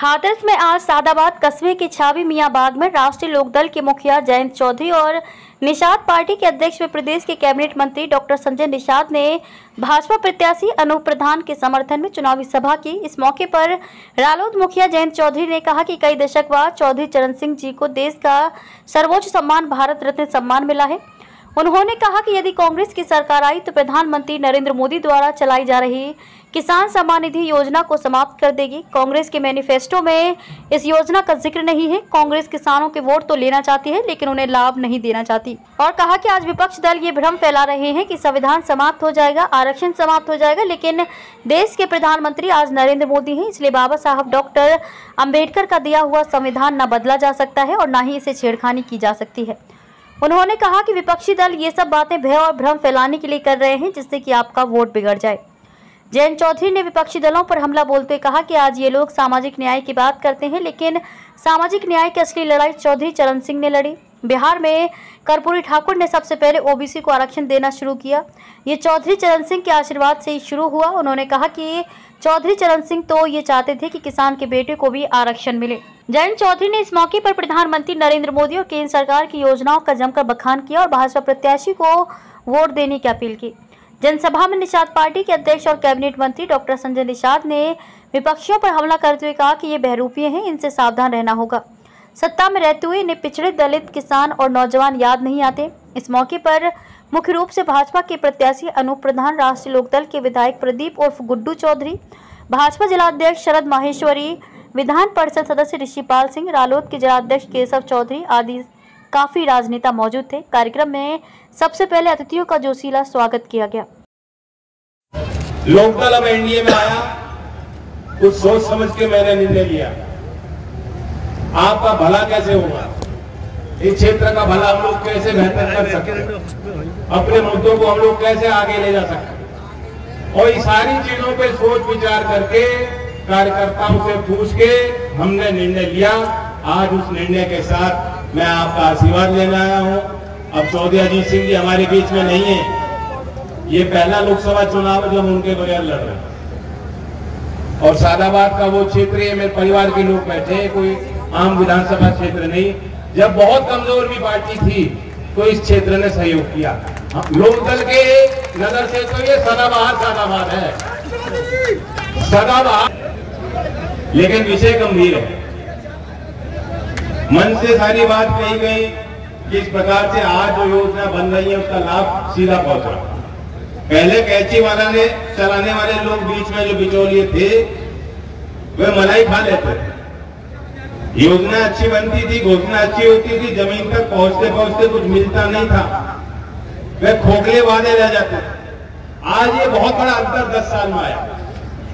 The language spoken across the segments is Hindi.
हाथरस में आज सादाबाद कस्बे के छावी मियाँ बाग में राष्ट्रीय लोकदल के मुखिया जयंत चौधरी और निषाद पार्टी के अध्यक्ष व प्रदेश के कैबिनेट मंत्री डॉक्टर संजय निषाद ने भाजपा प्रत्याशी अनूप प्रधान के समर्थन में चुनावी सभा की। इस मौके पर रालोद मुखिया जयंत चौधरी ने कहा कि कई दशक बाद चौधरी चरण सिंह जी को देश का सर्वोच्च सम्मान, भारत रत्न सम्मान मिला है। उन्होंने कहा कि यदि कांग्रेस की सरकार आई तो प्रधानमंत्री नरेंद्र मोदी द्वारा चलाई जा रही किसान सम्मान निधि योजना को समाप्त कर देगी। कांग्रेस के मैनिफेस्टो में इस योजना का ज़िक्र नहीं है। कांग्रेस किसानों के वोट तो लेना चाहती है, लेकिन उन्हें लाभ नहीं देना चाहती। और कहा कि आज विपक्ष दल ये भ्रम फैला रहे हैं कि संविधान समाप्त हो जाएगा, आरक्षण समाप्त हो जाएगा, लेकिन देश के प्रधानमंत्री आज नरेंद्र मोदी हैं, इसलिए बाबा साहब डॉक्टर अंबेडकर का दिया हुआ संविधान न बदला जा सकता है और न ही इसे छेड़खानी की जा सकती है। उन्होंने कहा कि विपक्षी दल ये सब बातें भय और भ्रम फैलाने के लिए कर रहे हैं, जिससे कि आपका वोट बिगड़ जाए। जयंत चौधरी ने विपक्षी दलों पर हमला बोलते कहा कि आज ये लोग सामाजिक न्याय की बात करते हैं, लेकिन सामाजिक न्याय की असली लड़ाई चौधरी चरण सिंह ने लड़ी। बिहार में कर्पूरी ठाकुर ने सबसे पहले ओबीसी को आरक्षण देना शुरू किया। ये चौधरी चरण सिंह के आशीर्वाद से ही शुरू हुआ। उन्होंने कहा कि चौधरी चरण सिंह तो ये चाहते थे कि किसान के बेटे को भी आरक्षण मिले। जयंत चौधरी ने इस मौके पर प्रधानमंत्री नरेंद्र मोदी और केंद्र सरकार की योजनाओं का जमकर बखान किया और भाजपा प्रत्याशी को वोट देने की अपील की। जनसभा में निषाद पार्टी के अध्यक्ष और कैबिनेट मंत्री डॉक्टर संजय निषाद ने विपक्षियों पर हमला करते हुए कहा कि ये बहरूपीय हैं, इनसे सावधान रहना होगा। सत्ता में रहते हुए इन्हें पिछड़े दलित, किसान और नौजवान याद नहीं आते। इस मौके पर मुख्य रूप से भाजपा के प्रत्याशी अनूप प्रधान, राष्ट्रीय लोकदल के विधायक प्रदीप उर्फ़ गुड्डू चौधरी, भाजपा जिलाध्यक्ष शरद माहेश्वरी, विधान परिषद सदस्य ऋषिपाल सिंह, रालोद के जिलाध्यक्ष केशव चौधरी आदि काफ़ी राजनेता मौजूद थे। कार्यक्रम में सबसे पहले अतिथियों का जोशीला स्वागत किया गया। लोकदल अब एनडीए में आया। कुछ सोच समझ के मैंने निर्णय लिया। आपका भला कैसे होगा? इस क्षेत्र का भला हम लोग कैसे बेहतर कर सकते अपने मुद्दों को हम लोग कैसे आगे ले जा सकते और इस सारी चीज़ों पे सोच विचार करके, कार्यकर्ताओं से पूछ के हमने निर्णय लिया। आज उस निर्णय के साथ मैं आपका आशीर्वाद लेने आया हूँ। अब चौधरी अजीत सिंह जी हमारे बीच में नहीं है। ये पहला लोकसभा चुनाव है जो हम उनके बगैर लड़ रहे हैं। और सादाबाद का वो क्षेत्र है मेरे परिवार के लोग बैठे कोई आम विधानसभा क्षेत्र नहीं। जब बहुत कमज़ोर भी पार्टी थी तो इस क्षेत्र ने सहयोग किया। हाँ, लोकदल के नज़र से तो ये सदाबहार सदाबाद है। सदाबहार लेकिन विषय गंभीर है। मन से सारी बात कही गई कि इस प्रकार से आज जो योजना बन रही है, उसका लाभ सीधा पहुँच रहा पहले कैची वाला ने चलाने वाले लोग बीच में जो बिचौलिए थे, वे मलाई खा लेते। थे योजना अच्छी बनती थी, घोषणा अच्छी होती थी, ज़मीन तक पहुँचते पहुँचते कुछ मिलता नहीं था। वे खोखले वादे रह जाते थे। आज ये बहुत बड़ा अंतर दस साल में आया।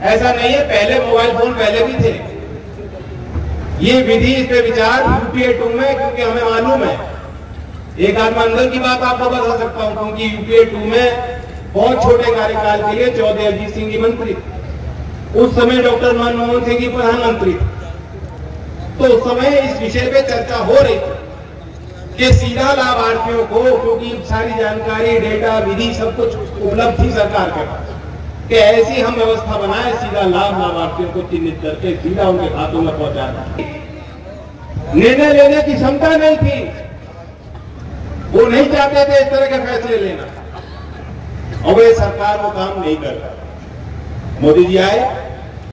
ऐसा नहीं है, पहले मोबाइल फ़ोन पहले भी थे। ये विधि पे विचार यूपीए टू में, क्योंकि हमें मालूम है। एक अंदर की बात आपको बता सकता हूँ, क्योंकि यूपीए टू में बहुत छोटे कार्यकाल के लिए चौधरी अजीत सिंह जी मंत्री उस समय डॉक्टर मनमोहन सिंह जी प्रधानमंत्री तो उस समय इस विषय पे चर्चा हो रही थी कि सीधा लाभार्थियों को, क्योंकि सारी जानकारी डेटा विधि सब कुछ उपलब्ध थी सरकार के पास। कि ऐसी हम व्यवस्था बनाए, सीधा लाभ लाभार्थियों को चिन्हित करके सीधा उनके खातों में पहुंचाना निर्णय लेने की क्षमता नहीं थी। वो नहीं चाहते थे इस तरह के फैसले लेना। और वे सरकार वो काम नहीं कर रहा मोदी जी आए